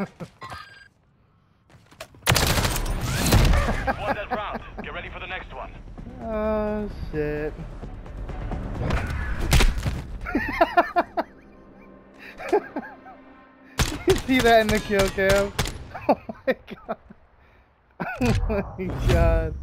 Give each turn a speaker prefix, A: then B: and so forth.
A: Won that round. Get ready for the next one.
B: Oh shit. you see that in the kill cam? Oh my god. Oh my god.